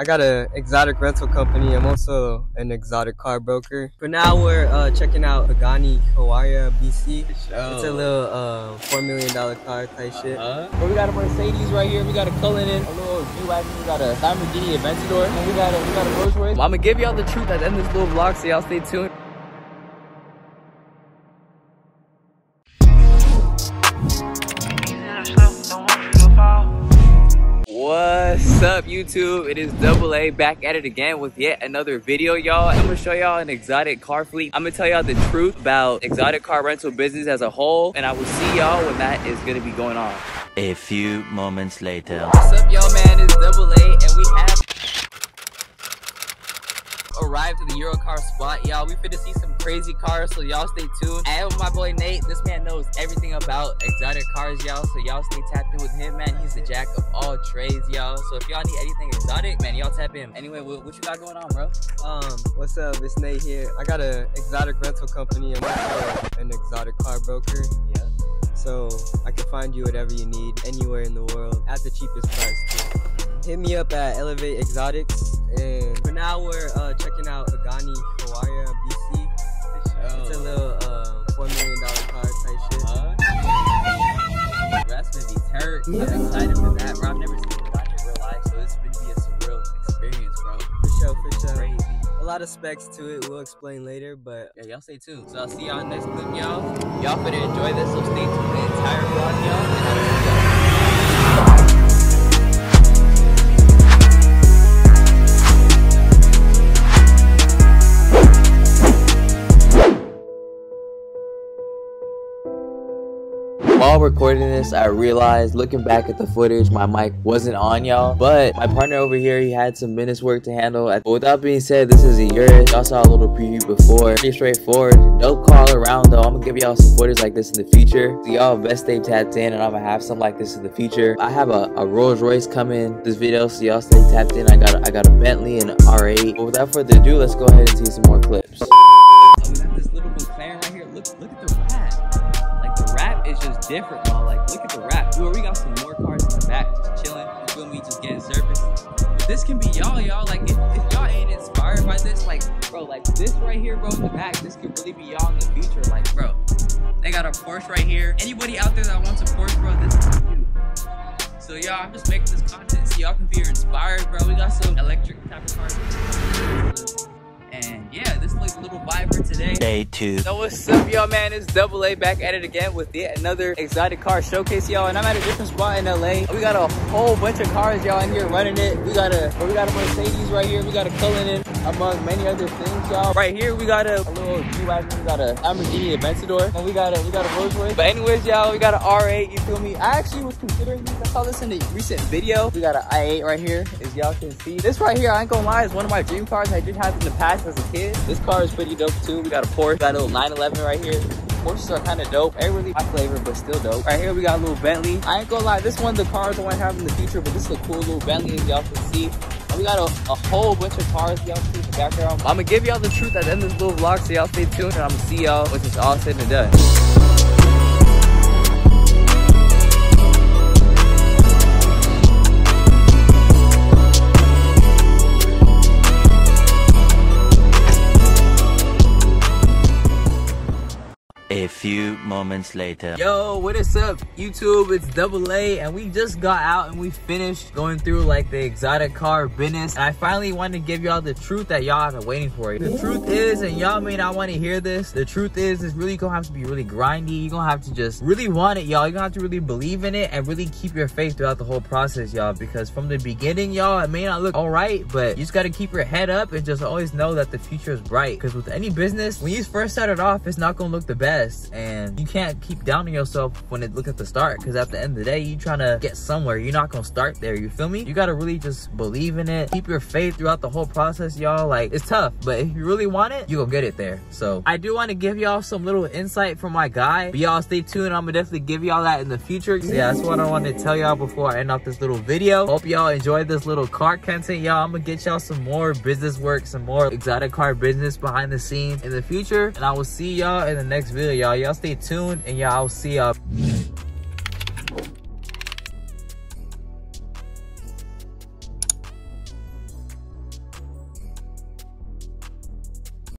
I got an exotic rental company. I'm also an exotic car broker. For now, we're uh, checking out Pagani Huayra BC. It's a little uh, $4 million car type shit. Uh, we got a Mercedes right here. We got a Cullinan, a little G-Wagon. We got a Lamborghini Aventador. And we got a, we got a Rolls Royce. Well, I'm gonna give y'all the truth at the end of this little vlog, so y'all stay tuned. What's up YouTube? It is Double A back at it again with yet another video y'all. I'm gonna show y'all an exotic car fleet. I'm gonna tell y'all the truth about exotic car rental business as a whole and I will see y'all when that is gonna be going on. A few moments later. What's up y'all man? It's Double A and we have arrived to the Eurocar spot. Y'all, we finna see some crazy cars, so y'all stay tuned. I am my boy Nate. This man knows everything about exotic cars, y'all. So y'all stay tapped in with him, man. He's the jack of all trades, y'all. So if y'all need anything exotic, man, y'all tap in. Anyway, what, what you got going on, bro? Um, what's up? It's Nate here. I got an exotic rental company. I'm an exotic car broker. Yeah. So I can find you whatever you need anywhere in the world at the cheapest price. Too. Hit me up at Elevate Exotics. And for now, we're checking out Pagani Huayra BC. It's a little uh, $4 million car type shit. Uh, that's gonna be turd. I'm excited for that, bro. I've never seen Pagani in real life, so it's gonna be a surreal experience, bro. For sure, for sure. Crazy. A lot of specs to it. We'll explain later, but Yeah, y'all stay tuned. So I'll see y'all next clip, y'all. Y'all finna enjoy this, so stay tuned the entire vlog, y'all. And I will see y'all. While recording this, I realized looking back at the footage, my mic wasn't on, y'all. But my partner over here, he had some minutes work to handle. But with that being said, this is a Urus. Y'all saw a little preview before. Pretty straightforward. Dope call around though. I'm gonna give y'all some footage like this in the future. So y'all best stay tapped in, and I'm gonna have something like this in the future. I have a, a Rolls Royce coming this video, so y'all stay tapped in. I got a, I got a Bentley and an R8. But without further ado, let's go ahead and see some more clips. Different, y'all. Like look at the wrap. Dude, we got some more cars in the back, just chilling. You feel me? Just getting service. But this can be y'all, y'all. Like if, if y'all ain't inspired by this, like bro, like this right here, bro, in the back, this could really be y'all in the future. Like bro, they got a Porsche right here. Anybody out there that wants a Porsche, bro, this is you. So y'all, I'm just making this content so y'all can be inspired, bro. We got some electric type of cars. Yeah, this is like a little vibe for today. Day two. So what's up, y'all, man? It's Double A back at it again with yet another exotic car showcase, y'all. And I'm at a different spot in LA. We got a whole bunch of cars, y'all, in here running it. We got a we got a Mercedes right here. We got a Cullinan, among many other things, y'all. Right here, we got a, a little G-Wagon. We got a Lamborghini Aventador, and we got a we got a Rolls Royce. But anyways, y'all, we got an R8. You feel me? I actually was considering these. I saw this in a recent video. We got an i8 right here, as y'all can see. This right here, I ain't gonna lie, is one of my dream cars I did have in the past as a kid. This car is pretty dope too. We got a Porsche, got a little 911 right here. Porsches are kind of dope. Ain't really my flavor, but still dope. Right here, we got a little Bentley. I ain't gonna lie, this one the cars I want to have in the future, but this is a cool little Bentley, as y'all can see. We got a, a whole bunch of cars y'all see in the background. I'm gonna give y'all the truth at the end of this little vlog, so y'all stay tuned, and I'm gonna see y'all when it's all said and done. A few moments later. Yo, what is up, YouTube? It's Double A, and we just got out and we finished going through like the exotic car business. And I finally wanted to give y'all the truth that y'all have been waiting for. The truth is, and y'all may not want to hear this, the truth is, it's really gonna have to be really grindy. You're gonna have to just really want it, y'all. You're gonna have to really believe in it and really keep your faith throughout the whole process, y'all. Because from the beginning, y'all, it may not look alright, but you just gotta keep your head up and just always know that the future is bright. Because with any business, when you first start it off, it's not gonna look the best and you can't keep downing yourself when it look at the start because at the end of the day you trying to get somewhere. You're not gonna start there you feel me? You gotta really just believe in it. Keep your faith throughout the whole process y'all. Like it's tough but if you really want it you gonna get it there. So i do want to give y'all some little insight from my guy. But y'all stay tuned. I'm gonna definitely give y'all that in the future. So yeah that's what i wanted to tell y'all before i end off this little video. Hope y'all enjoyed this little car content y'all. I'm gonna get y'all some more business work some more exotic car business behind the scenes in the future. And i will see y'all in the next video y'all. Y'all stay tuned and y'all see y'all